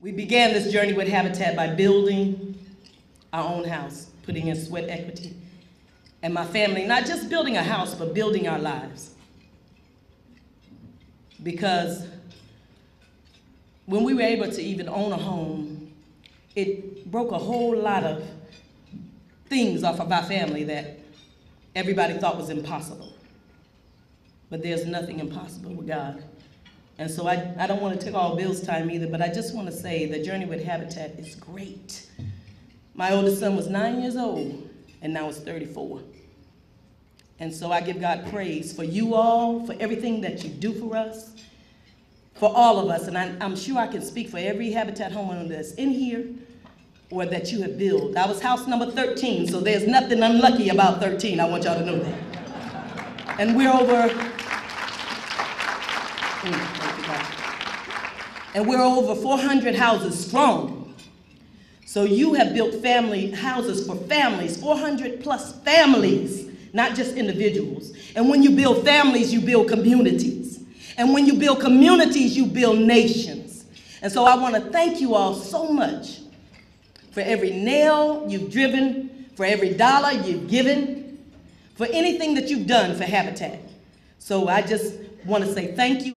We began this journey with Habitat by building our own house, putting in sweat equity. And my family, not just building a house, but building our lives. Because when we were able to even own a home, it broke a whole lot of things off of our family that everybody thought was impossible. But there's nothing impossible with God. And so I, I don't want to take all Bill's time either, but I just want to say the journey with Habitat is great. My oldest son was nine years old, and now he's 34. And so I give God praise for you all, for everything that you do for us, for all of us. And I, I'm sure I can speak for every Habitat homeowner that's in here or that you have built. I was house number 13, so there's nothing unlucky about 13. I want y'all to know that. And we're over Mm, thank you, God. And we're over 400 houses strong. So you have built family houses for families, 400 plus families, not just individuals. And when you build families, you build communities. And when you build communities, you build nations. And so I want to thank you all so much for every nail you've driven, for every dollar you've given, for anything that you've done for Habitat. So I just want to say thank you.